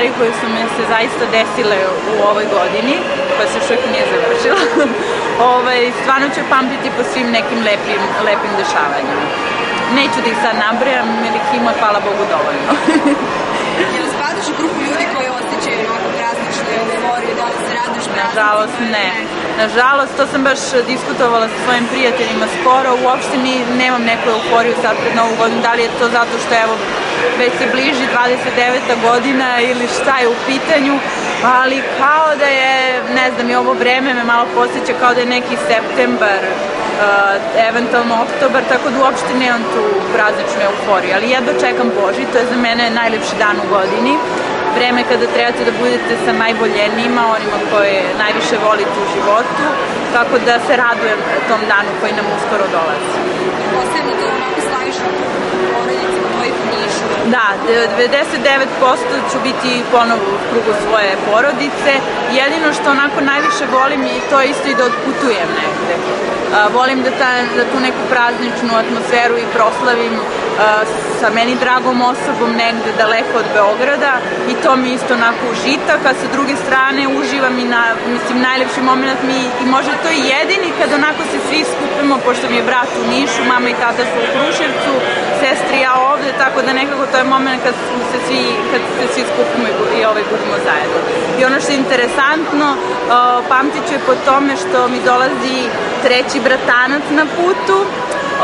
stvari koje su mi se zaista desile u ovoj godini, koja se još uvijek nije završila, ovaj, stvarno ću pamtiti po svim nekim lepim, lepim dešavanjima. Neću da ih sad nabrajam, jer ih ima, hvala Bogu, dovoljno. Jel spadaš u grupu ljudi koji osjećaju onako prazničnu euforiju, da li se raduješ Nažalost ne. Nažalost, to sam baš diskutovala sa svojim prijateljima skoro, uopšte ni, nemam neku euforiju sad pred Novu godinu, da li je to zato što evo već se bliži 29. godina ili šta je u pitanju, ali kao da je, ne znam, i ovo vreme me malo posjeća kao da je neki septembar, uh, eventualno oktobar, tako da uopšte nemam tu prazničnu euforiju, ali jedno čekam Boži, to je za mene najlepši dan u godini, vreme kada trebate da budete sa najboljenijima, onima koje najviše volite u životu, tako da se radujem tom danu koji nam uskoro dolazi. Posebno to onako slaviš u porodicima tvojih u Nišu. Da, 99% ću biti ponovo u krugu svoje porodice. Jedino što onako najviše volim i to isto i da odputujem negde. Volim da, ta, da tu neku prazničnu atmosferu i proslavim sa meni dragom osobom negde daleko od Beograda i to mi isto onako užitak, a sa druge strane uživam i na, mislim, najlepši moment mi i možda to i jedini kad onako se svi skupimo, pošto mi je brat u Nišu, mama i tata su u Kruševcu, sestri ja ovde, tako da nekako to je moment kad se svi, kad se svi skupimo i, i ovaj budemo zajedno. I ono što je interesantno, uh, pamtit ću je po tome što mi dolazi treći bratanac na putu,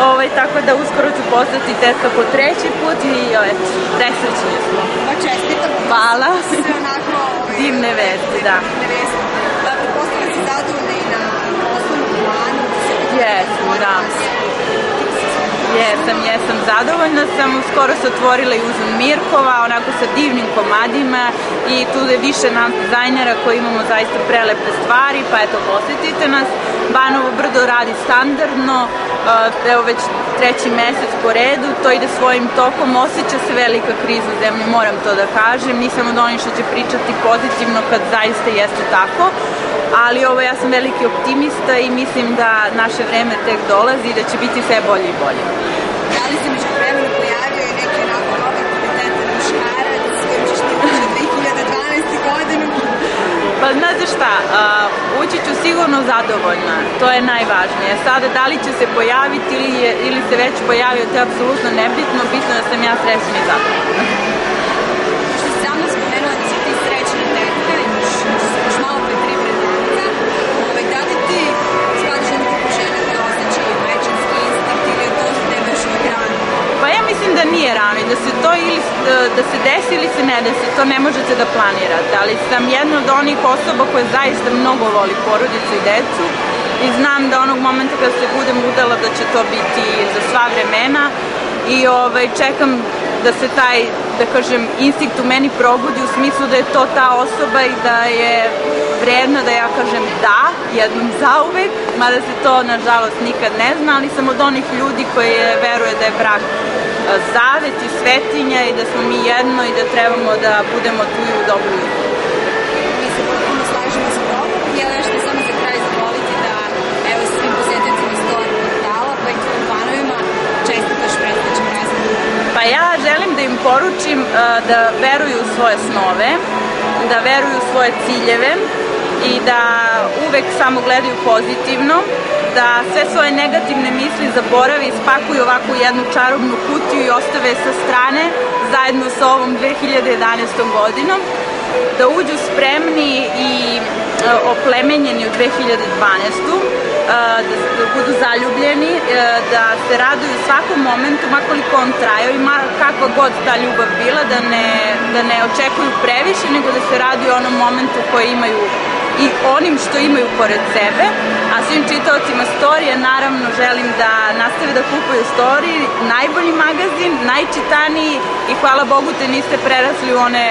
ovaj, tako da uskoro ću postati tetka po treći put i eto, presrećni smo. Pa čestitam. Hvala. Sve onako... Ovaj, Divne vesti, da. Divne vesti. Da, pretpostavljam si zadovoljna i na poslovnom planu. Jesam, da. Jesam, jesam, zadovoljna sam. Skoro se otvorila i uzun Mirkova, onako sa divnim komadima i tu je više nam dizajnera koji imamo zaista prelepe stvari, pa eto, posetite nas. Banovo Brdo radi standardno, evo već treći mesec po redu, to ide svojim tokom, osjeća se velika kriza u zemlji, moram to da kažem, nisam od onih što će pričati pozitivno kad zaista jeste tako, ali ovo ja sam veliki optimista i mislim da naše vreme tek dolazi i da će biti sve bolje i bolje. Da li se među vremenu pojavio i neki onako dobar kvalitetan muškarac s kojim ćeš ti ući 2012. godinu? Pa znate šta, ući ću sigurno zadovoljna, to je najvažnije. Sada, da li će se pojaviti ili, je, ili se već pojavio, to je apsolutno nebitno, bitno da sam ja srećna i zadovoljna. To ili da se desi ili se ne desi, to ne možete da planirate, ali sam jedna od onih osoba koja zaista mnogo voli porodicu i decu i znam da onog momenta kad se budem udala da će to biti za sva vremena i ovaj, čekam da se taj, da kažem, instinkt u meni probudi u smislu da je to ta osoba i da je vredno da ja kažem da, jednom zauvek, mada se to nažalost nikad ne zna, ali sam od onih ljudi koji veruje da je brak zavet i svetinja i da smo mi jedno i da trebamo da budemo tu i u dobru. Mi se potpuno slažemo sa tobom. Ja nešto samo za kraj zavoliti da evo svim posjetiteljima Stolar portala pa i tvojim fanovima čestitaš predstavljač praznik. Pa ja želim da im poručim uh, da veruju u svoje snove, da veruju u svoje ciljeve i da uvek samo gledaju pozitivno, da sve svoje negativne misli zaborave i spakuju ovako u jednu čarobnu kutiju i ostave sa strane zajedno sa ovom 2011. godinom, da uđu spremni i e, oplemenjeni u 2012. Da, da budu zaljubljeni, e, da se raduju svakom momentu, makoliko on trajao i kakva god ta ljubav bila, da ne, da ne očekuju previše, nego da se raduju onom momentu koji imaju i onim što imaju pored sebe, a svim čitaocima storije naravno želim da nastave da kupuju storiji, najbolji magazin, najčitaniji i hvala Bogu te niste prerasli u one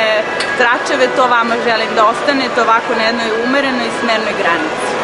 tračeve, to vama želim da ostane, to ovako na jednoj umerenoj i smernoj granici.